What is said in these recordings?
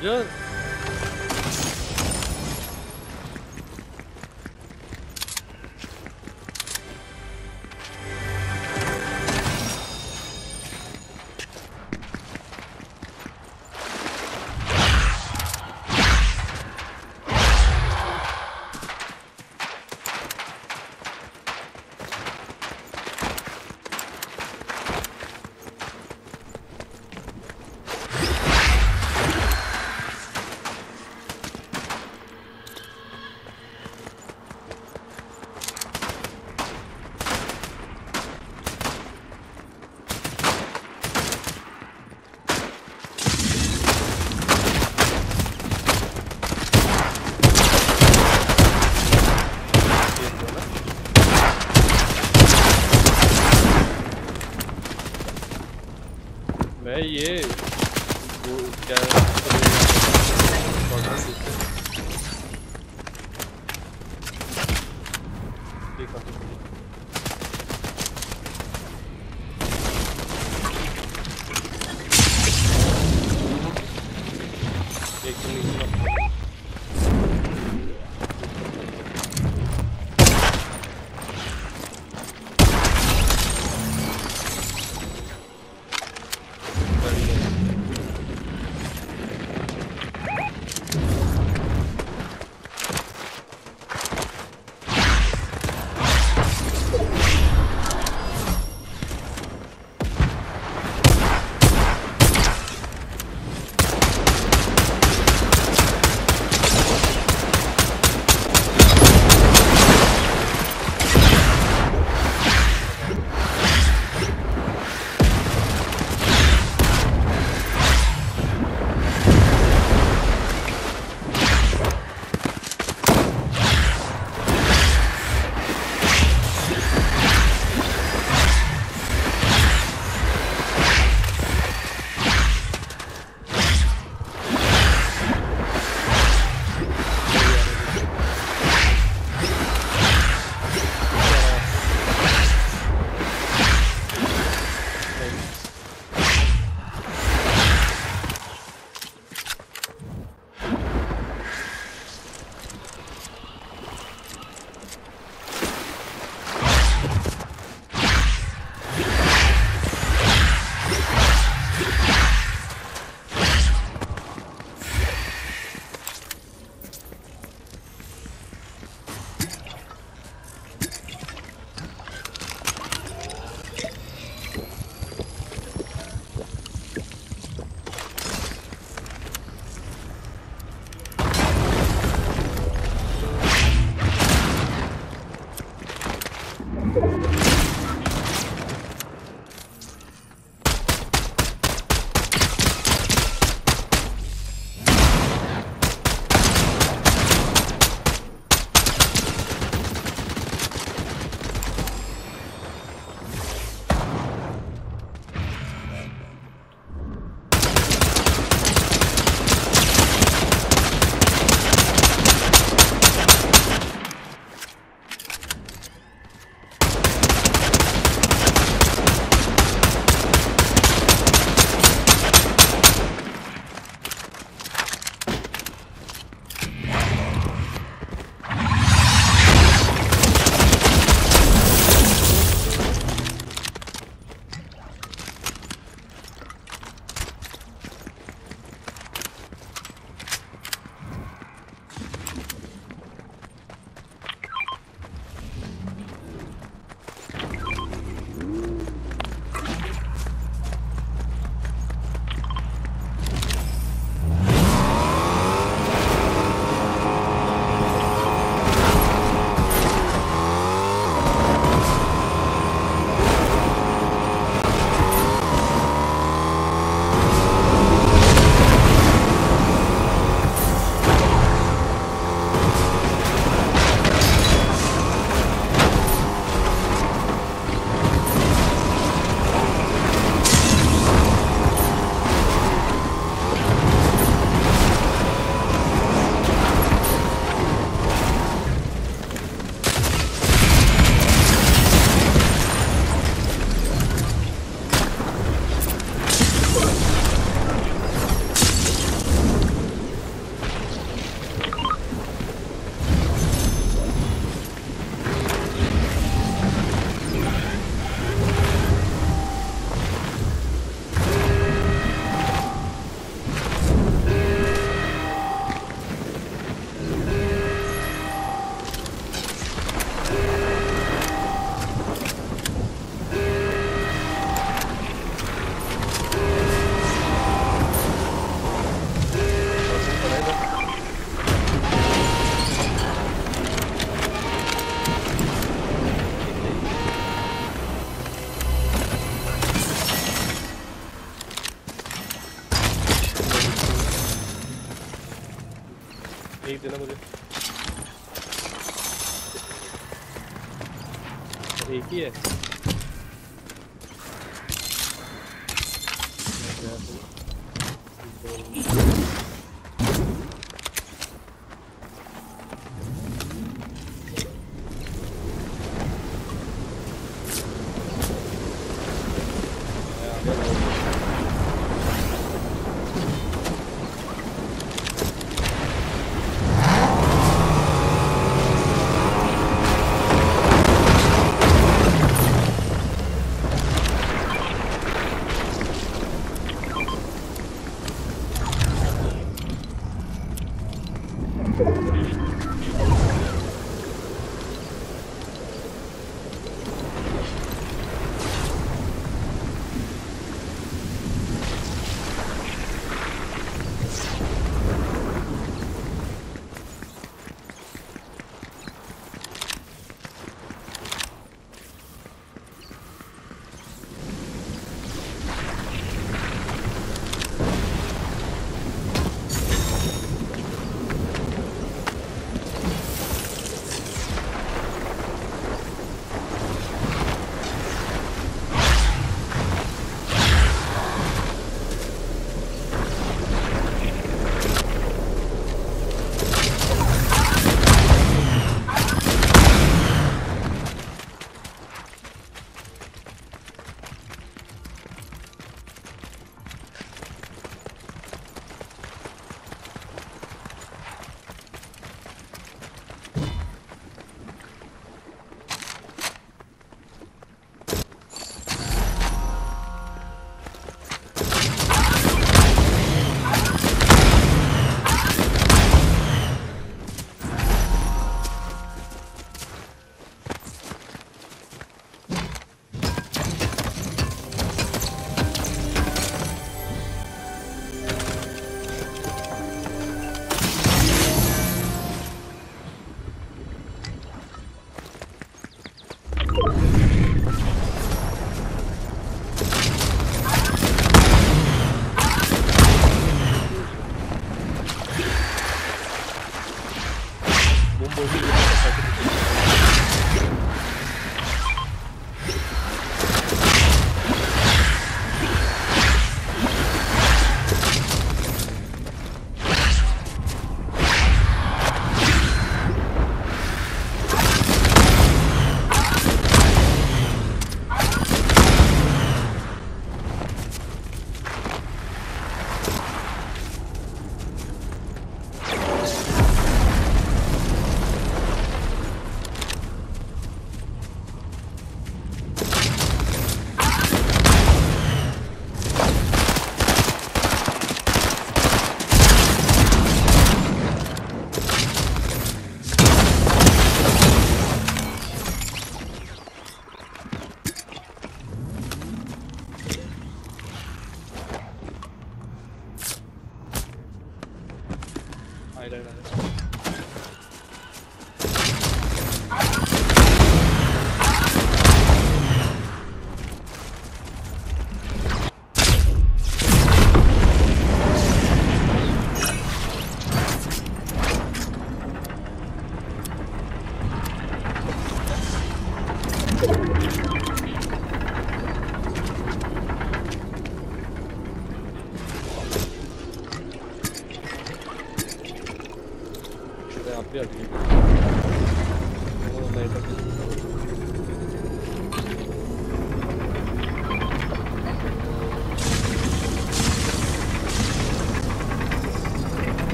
अजय मैं ये। क्या एक ही है बूम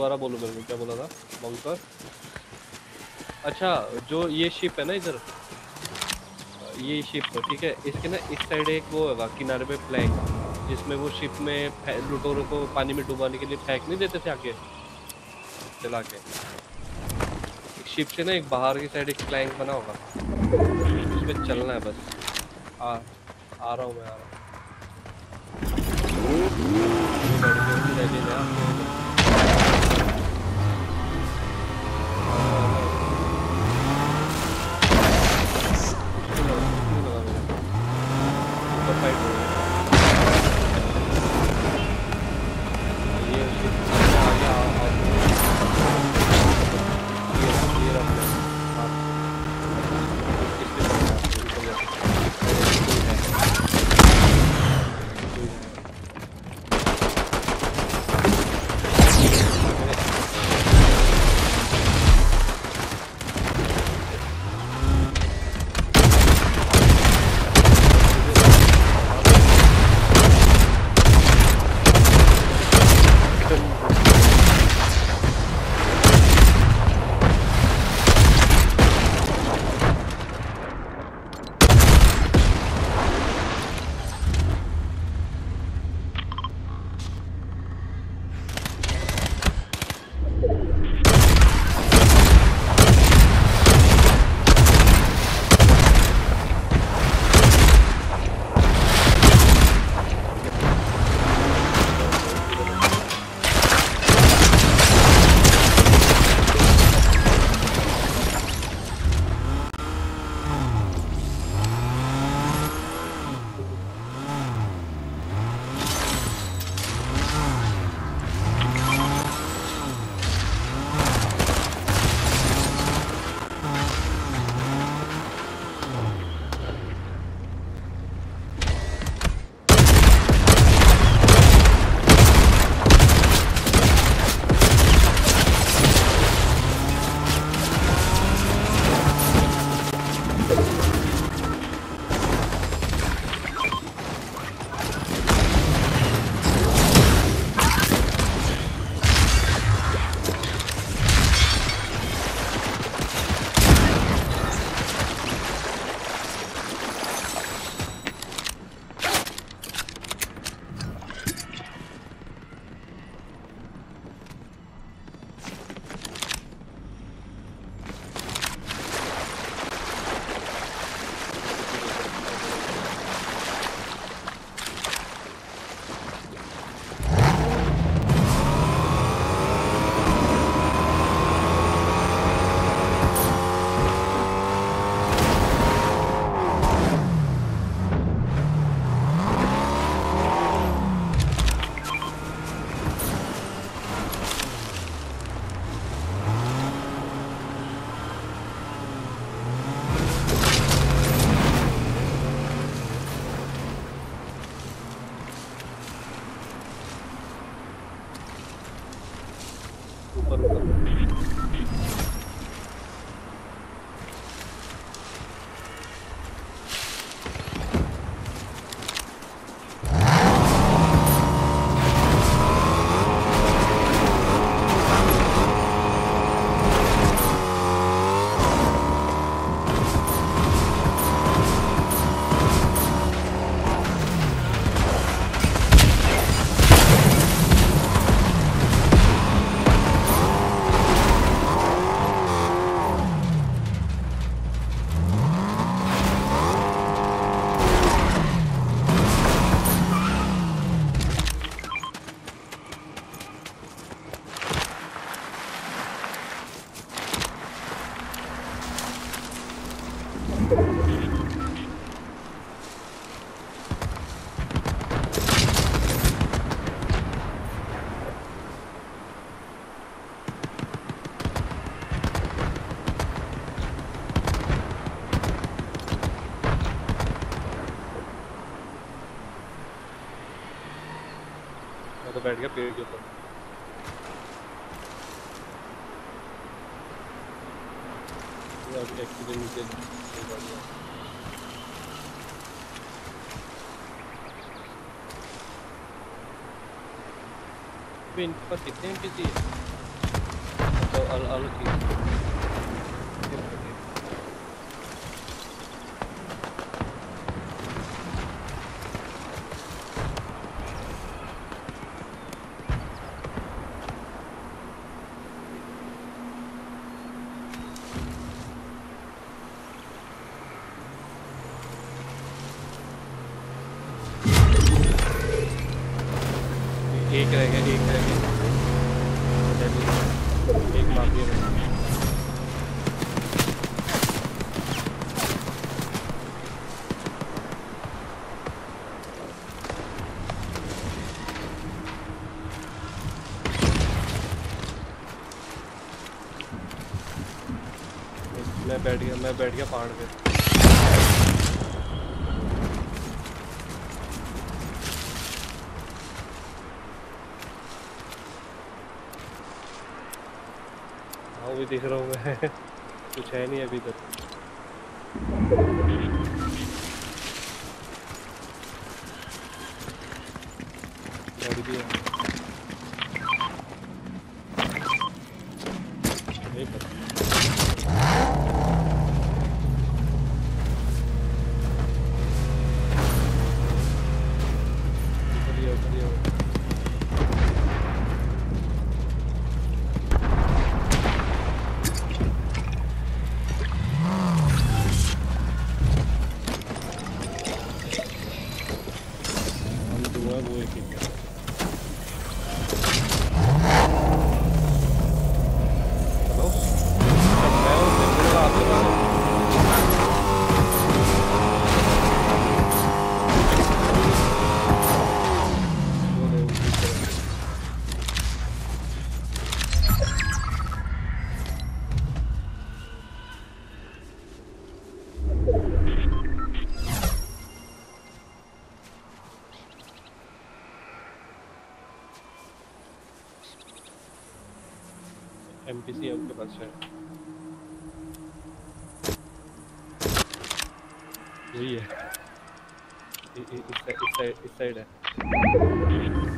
दोबारा बोलो मेरे को, क्या बोला था? बंकर अच्छा जो ये शिप है ना इधर? ये शिप ठीक है, इसके ना इस साइड एक वो होगा किनारे पे फ्लैग जिसमें वो शिप में लुटोरों को पानी में डुबाने के लिए फेंक नहीं देते थे आगे? चला के। एक शिप से ना एक बाहर की साइड एक प्लैंक बना होगा। उस पे चलना है बस। आ आ रहा हूँ मैं, आ रहा है। बैठ गया पेड़ के ऊपर। टैक्सी के नीचे गाड़ी पे इनके पास कितने तो अल, अलग चीज़ एक रह गया एक रह गया एक बाकी रह गया मैं बैठ गया, मैं बैठ गया पहाड़ पे। हाँ भी दिख रहा हूँ मैं। कुछ है नहीं अभी तक। भी यही है इस साइड है